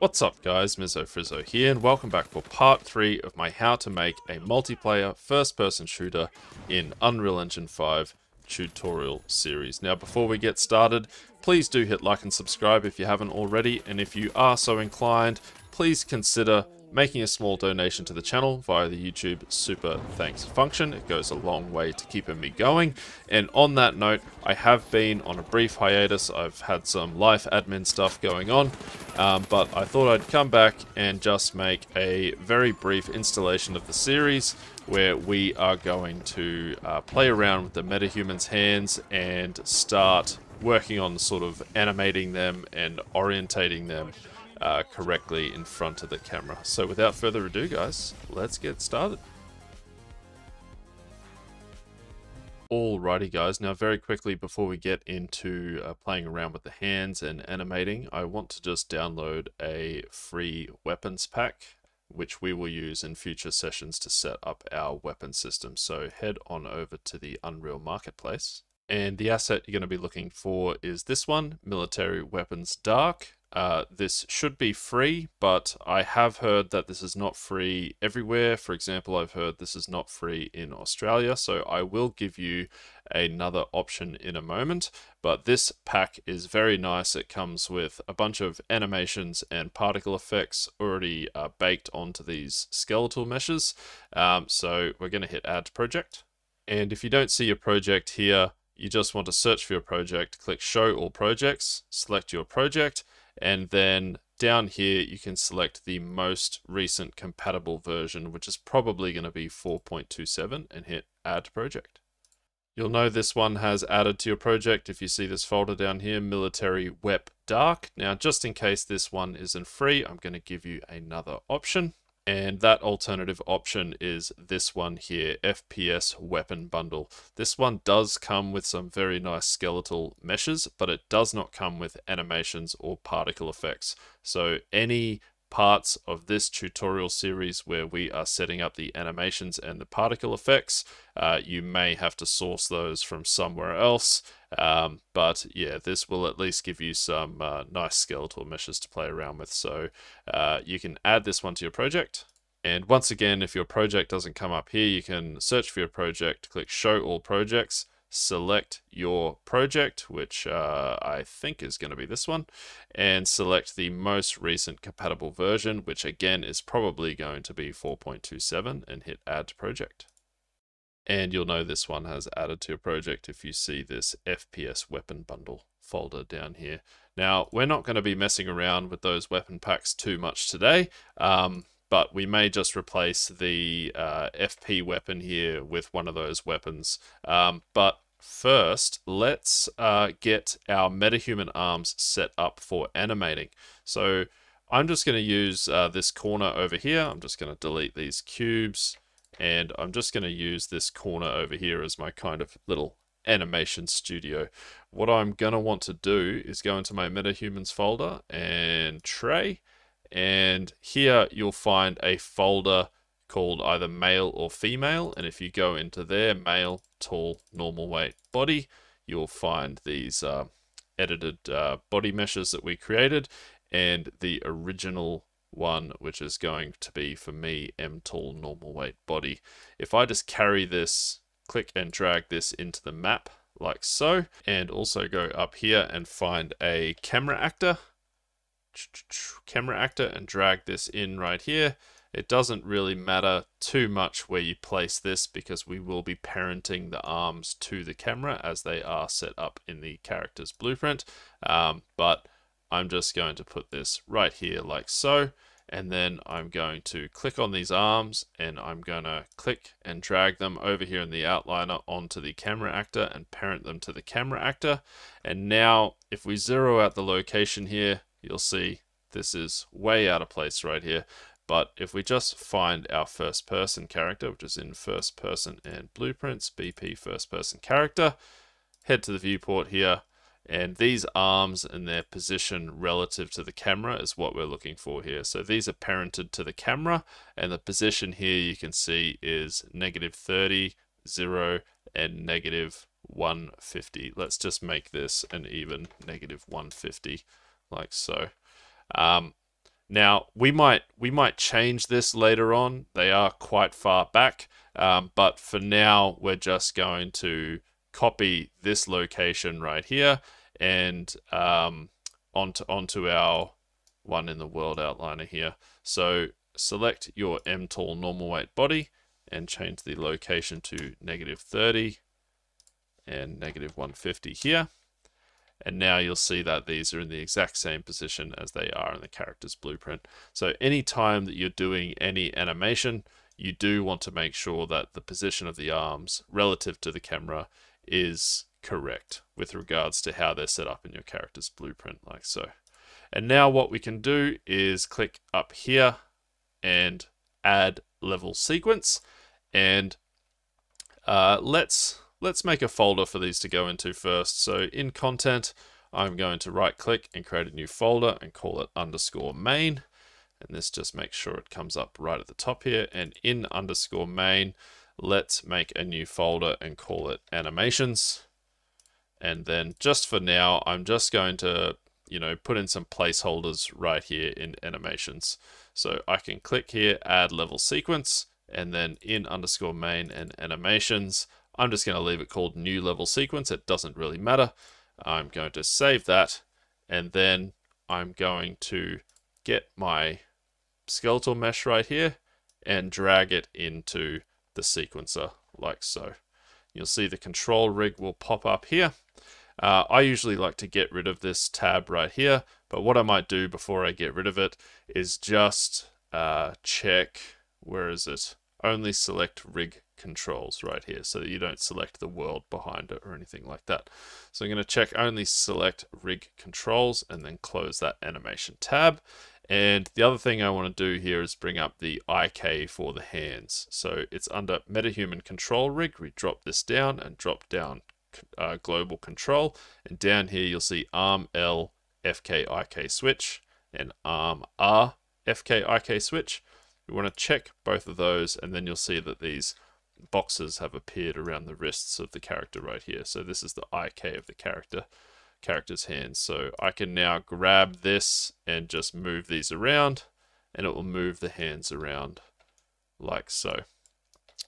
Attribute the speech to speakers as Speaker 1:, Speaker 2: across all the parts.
Speaker 1: What's up guys, Mizzo Frizzo here and welcome back for part 3 of my how to make a multiplayer first person shooter in Unreal Engine 5 tutorial series. Now before we get started, please do hit like and subscribe if you haven't already and if you are so inclined, please consider making a small donation to the channel via the YouTube super thanks function. It goes a long way to keeping me going. And on that note, I have been on a brief hiatus. I've had some life admin stuff going on, um, but I thought I'd come back and just make a very brief installation of the series where we are going to uh, play around with the metahumans hands and start working on sort of animating them and orientating them uh, correctly in front of the camera. So without further ado, guys, let's get started. Alrighty guys, now very quickly before we get into uh, playing around with the hands and animating, I want to just download a free weapons pack which we will use in future sessions to set up our weapon system. So head on over to the Unreal Marketplace. And the asset you're going to be looking for is this one, Military Weapons Dark. Uh, this should be free, but I have heard that this is not free everywhere. For example, I've heard this is not free in Australia, so I will give you another option in a moment. But this pack is very nice. It comes with a bunch of animations and particle effects already uh, baked onto these skeletal meshes. Um, so we're going to hit Add Project. And if you don't see your project here, you just want to search for your project, click Show All Projects, select your project, and then down here you can select the most recent compatible version which is probably going to be 4.27 and hit add project. You'll know this one has added to your project if you see this folder down here, Military Wep Dark. Now just in case this one isn't free, I'm going to give you another option. And that alternative option is this one here, FPS Weapon Bundle. This one does come with some very nice skeletal meshes, but it does not come with animations or particle effects. So any parts of this tutorial series where we are setting up the animations and the particle effects. Uh, you may have to source those from somewhere else, um, but yeah, this will at least give you some uh, nice skeletal meshes to play around with. So uh, you can add this one to your project. And once again, if your project doesn't come up here, you can search for your project, click Show All Projects, select your project, which uh, I think is going to be this one, and select the most recent compatible version, which again is probably going to be 4.27, and hit Add Project. And you'll know this one has added to your project if you see this FPS Weapon Bundle folder down here. Now, we're not going to be messing around with those weapon packs too much today. Um, but we may just replace the uh, FP weapon here with one of those weapons. Um, but first, let's uh, get our metahuman arms set up for animating. So I'm just going to use uh, this corner over here. I'm just going to delete these cubes and I'm just going to use this corner over here as my kind of little animation studio. What I'm going to want to do is go into my metahumans folder and tray and here you'll find a folder called either male or female. And if you go into there, male, tall, normal weight, body, you'll find these uh, edited uh, body meshes that we created and the original one, which is going to be for me, M tall, normal weight, body. If I just carry this, click and drag this into the map like so, and also go up here and find a camera actor camera actor and drag this in right here. It doesn't really matter too much where you place this because we will be parenting the arms to the camera as they are set up in the character's blueprint. Um, but I'm just going to put this right here like so. And then I'm going to click on these arms and I'm going to click and drag them over here in the outliner onto the camera actor and parent them to the camera actor. And now if we zero out the location here, you'll see this is way out of place right here. But if we just find our first person character, which is in first person and blueprints, BP first person character, head to the viewport here, and these arms and their position relative to the camera is what we're looking for here. So these are parented to the camera, and the position here you can see is negative 30, 0, and negative 150. Let's just make this an even negative 150 like so. Um, Now we might we might change this later on. They are quite far back, um, but for now we're just going to copy this location right here and um, onto onto our one in the world outliner here. So select your mtol normal weight body and change the location to negative 30 and negative 150 here. And now you'll see that these are in the exact same position as they are in the character's blueprint. So anytime that you're doing any animation, you do want to make sure that the position of the arms relative to the camera is correct with regards to how they're set up in your character's blueprint like so. And now what we can do is click up here and add level sequence and uh, let's let's make a folder for these to go into first. So in content, I'm going to right click and create a new folder and call it underscore main. And this just makes sure it comes up right at the top here. And in underscore main, let's make a new folder and call it animations. And then just for now, I'm just going to, you know, put in some placeholders right here in animations. So I can click here, add level sequence, and then in underscore main and animations, I'm just going to leave it called new level sequence. It doesn't really matter. I'm going to save that and then I'm going to get my skeletal mesh right here and drag it into the sequencer like so. You'll see the control rig will pop up here. Uh, I usually like to get rid of this tab right here, but what I might do before I get rid of it is just uh, check, where is it? Only select rig controls right here so you don't select the world behind it or anything like that. So I'm going to check only select rig controls and then close that animation tab. And the other thing I want to do here is bring up the IK for the hands. So it's under MetaHuman Control Rig. We drop this down and drop down uh, Global Control. And down here you'll see ARM L FK IK switch and ARM R FK IK switch. We want to check both of those and then you'll see that these boxes have appeared around the wrists of the character right here. So this is the IK of the character character's hands. So I can now grab this and just move these around and it will move the hands around like so.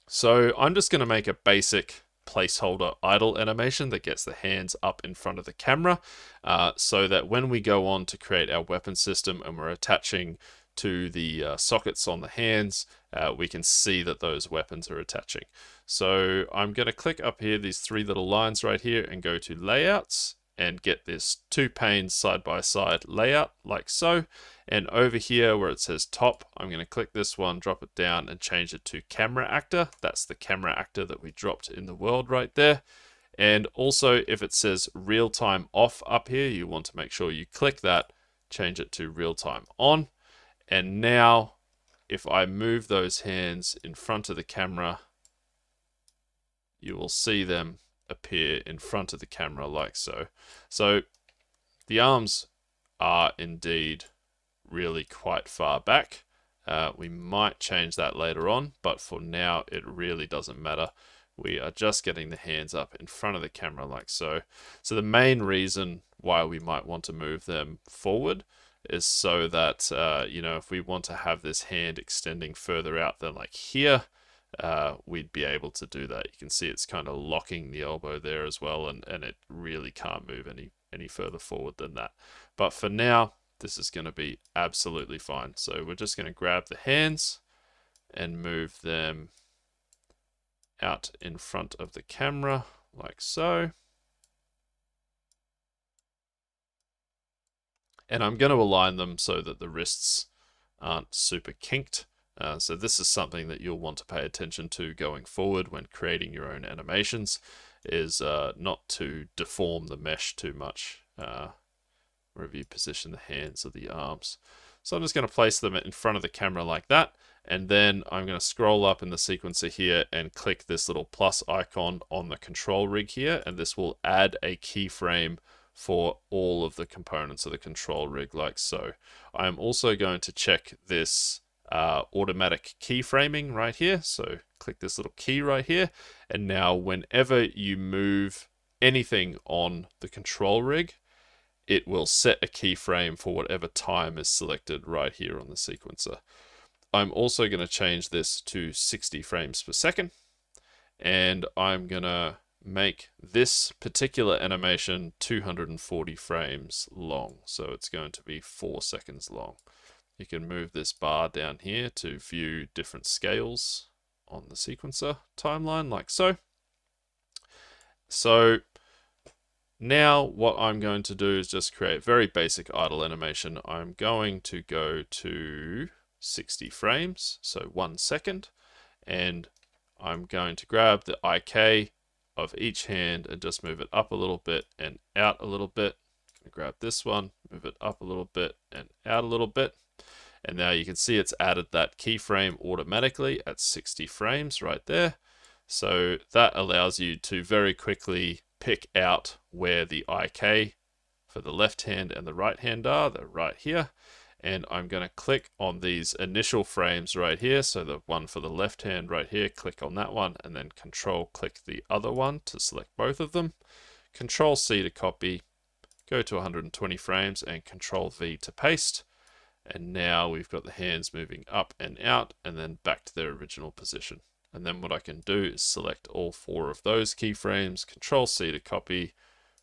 Speaker 1: So I'm just going to make a basic placeholder idle animation that gets the hands up in front of the camera uh, so that when we go on to create our weapon system and we're attaching to the uh, sockets on the hands, uh, we can see that those weapons are attaching. So I'm going to click up here, these three little lines right here, and go to layouts and get this two panes side by side layout like so. And over here where it says top, I'm going to click this one, drop it down and change it to camera actor. That's the camera actor that we dropped in the world right there. And also if it says real time off up here, you want to make sure you click that, change it to real time on. And now if I move those hands in front of the camera, you will see them appear in front of the camera like so. So the arms are indeed really quite far back. Uh, we might change that later on, but for now it really doesn't matter. We are just getting the hands up in front of the camera like so. So the main reason why we might want to move them forward is so that, uh, you know, if we want to have this hand extending further out than like here, uh, we'd be able to do that. You can see it's kind of locking the elbow there as well, and, and it really can't move any, any further forward than that. But for now, this is going to be absolutely fine. So we're just going to grab the hands and move them out in front of the camera like so. And I'm going to align them so that the wrists aren't super kinked. Uh, so this is something that you'll want to pay attention to going forward when creating your own animations, is uh, not to deform the mesh too much uh, wherever you position the hands or the arms. So I'm just going to place them in front of the camera like that, and then I'm going to scroll up in the sequencer here and click this little plus icon on the control rig here, and this will add a keyframe for all of the components of the control rig like so. I am also going to check this uh, automatic keyframing right here. So click this little key right here. And now whenever you move anything on the control rig, it will set a keyframe for whatever time is selected right here on the sequencer. I'm also going to change this to 60 frames per second and I'm going to make this particular animation 240 frames long. So it's going to be four seconds long. You can move this bar down here to view different scales on the sequencer timeline like so. So now what I'm going to do is just create very basic idle animation. I'm going to go to 60 frames, so one second, and I'm going to grab the IK of each hand and just move it up a little bit and out a little bit. grab this one, move it up a little bit and out a little bit. And now you can see it's added that keyframe automatically at 60 frames right there. So that allows you to very quickly pick out where the IK for the left hand and the right hand are. They're right here and I'm going to click on these initial frames right here. So the one for the left hand right here, click on that one and then control click the other one to select both of them. Control C to copy, go to 120 frames and control V to paste. And now we've got the hands moving up and out and then back to their original position. And then what I can do is select all four of those keyframes, control C to copy,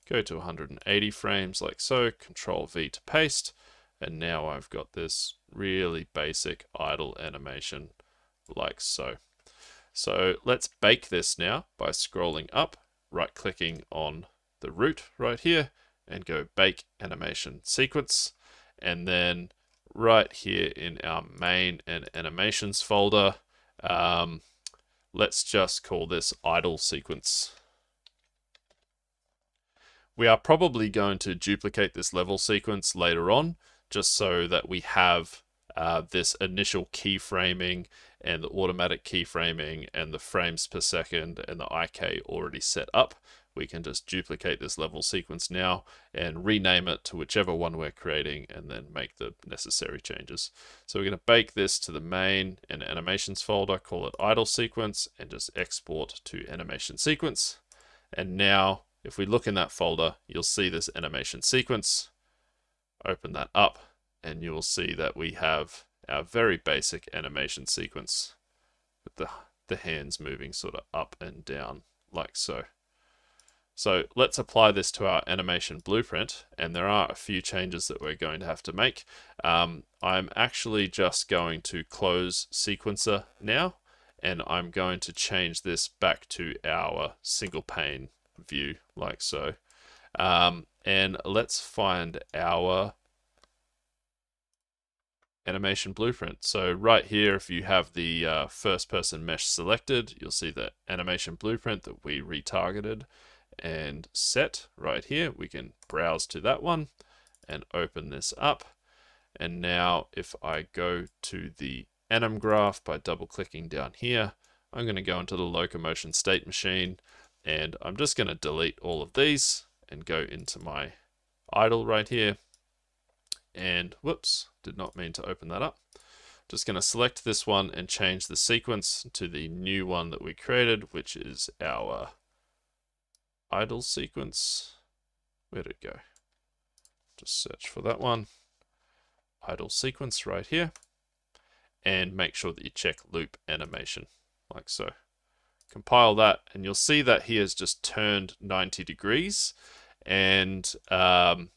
Speaker 1: go to 180 frames like so, control V to paste and now I've got this really basic idle animation like so. So let's bake this now by scrolling up, right clicking on the root right here and go bake animation sequence. And then right here in our main and animations folder, um, let's just call this idle sequence. We are probably going to duplicate this level sequence later on just so that we have uh, this initial keyframing and the automatic keyframing and the frames per second and the IK already set up. We can just duplicate this level sequence now and rename it to whichever one we're creating and then make the necessary changes. So we're going to bake this to the main and animations folder, call it idle sequence and just export to animation sequence. And now if we look in that folder, you'll see this animation sequence open that up and you will see that we have our very basic animation sequence with the, the hands moving sort of up and down like so. So let's apply this to our animation blueprint and there are a few changes that we're going to have to make. Um, I'm actually just going to close sequencer now and I'm going to change this back to our single pane view like so. Um, and let's find our animation blueprint. So right here, if you have the uh, first person mesh selected, you'll see the animation blueprint that we retargeted and set right here. We can browse to that one and open this up. And now if I go to the anim graph by double clicking down here, I'm going to go into the locomotion state machine and I'm just going to delete all of these and go into my idle right here. And whoops, did not mean to open that up. Just going to select this one and change the sequence to the new one that we created, which is our idle sequence. Where did it go? Just search for that one. Idle sequence right here. And make sure that you check loop animation, like so compile that, and you'll see that he has just turned 90 degrees. And um,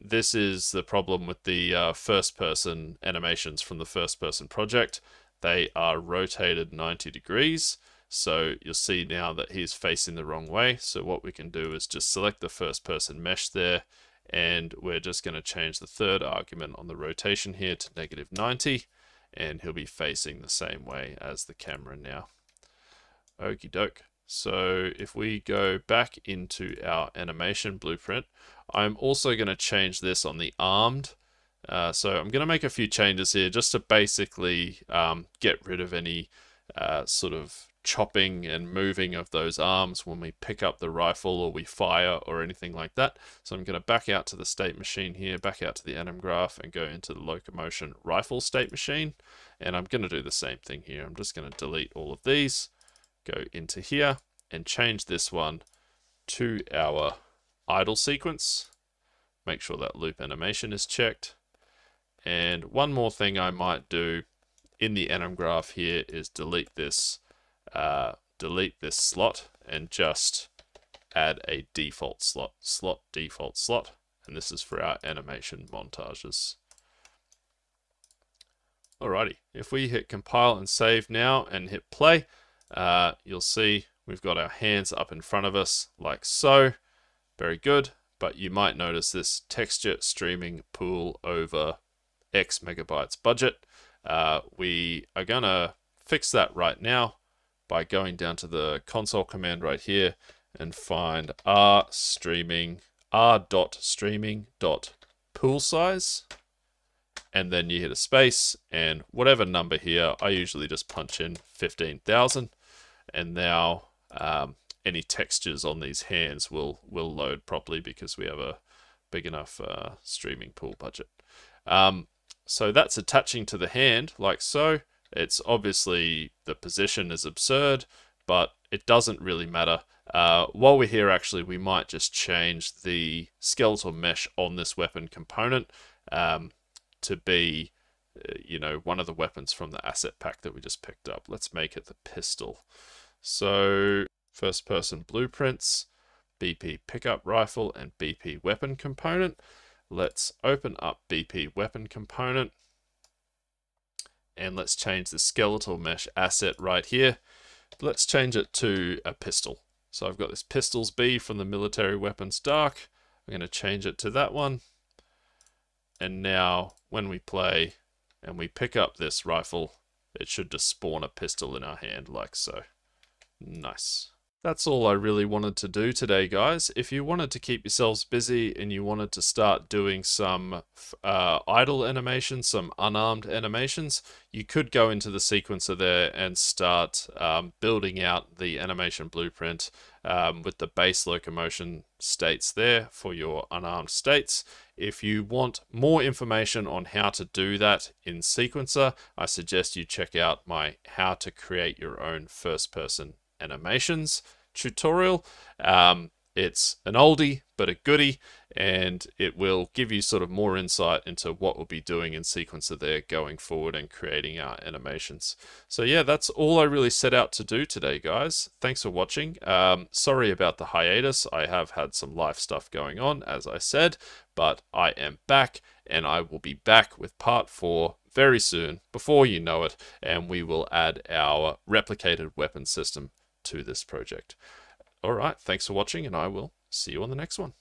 Speaker 1: this is the problem with the uh, first person animations from the first person project. They are rotated 90 degrees. So you'll see now that he's facing the wrong way. So what we can do is just select the first person mesh there. And we're just going to change the third argument on the rotation here to negative 90. And he'll be facing the same way as the camera now. Okie doke. So if we go back into our animation blueprint, I'm also going to change this on the armed. Uh, so I'm going to make a few changes here just to basically um, get rid of any uh, sort of chopping and moving of those arms when we pick up the rifle or we fire or anything like that. So I'm going to back out to the state machine here, back out to the anim graph and go into the locomotion rifle state machine. And I'm going to do the same thing here. I'm just going to delete all of these go into here and change this one to our idle sequence. make sure that loop animation is checked. And one more thing I might do in the anim graph here is delete this, uh, delete this slot and just add a default slot, slot default slot. And this is for our animation montages. Alrighty, if we hit compile and save now and hit play, uh, you'll see we've got our hands up in front of us like so. Very good, but you might notice this texture streaming pool over X megabytes budget. Uh, we are gonna fix that right now by going down to the console command right here and find r streaming r dot streaming dot pool size and then you hit a space and whatever number here, I usually just punch in 15,000 and now um, any textures on these hands will, will load properly because we have a big enough uh, streaming pool budget. Um, so that's attaching to the hand like so. It's obviously the position is absurd, but it doesn't really matter. Uh, while we're here, actually, we might just change the skeletal mesh on this weapon component. Um, to be, you know, one of the weapons from the asset pack that we just picked up. Let's make it the pistol. So first person blueprints, BP pickup rifle and BP weapon component. Let's open up BP weapon component and let's change the skeletal mesh asset right here. Let's change it to a pistol. So I've got this pistols B from the military weapons dark. I'm going to change it to that one. And now when we play and we pick up this rifle, it should just spawn a pistol in our hand like so. Nice. That's all I really wanted to do today, guys. If you wanted to keep yourselves busy and you wanted to start doing some uh, idle animations, some unarmed animations, you could go into the sequencer there and start um, building out the animation blueprint um, with the base locomotion states there for your unarmed states. If you want more information on how to do that in sequencer, I suggest you check out my how to create your own first person animations tutorial. Um, it's an oldie, but a goodie, and it will give you sort of more insight into what we'll be doing in Sequencer there going forward and creating our animations. So yeah, that's all I really set out to do today, guys. Thanks for watching. Um, sorry about the hiatus. I have had some life stuff going on, as I said, but I am back, and I will be back with part four very soon, before you know it, and we will add our replicated weapon system to this project. All right, thanks for watching, and I will see you on the next one.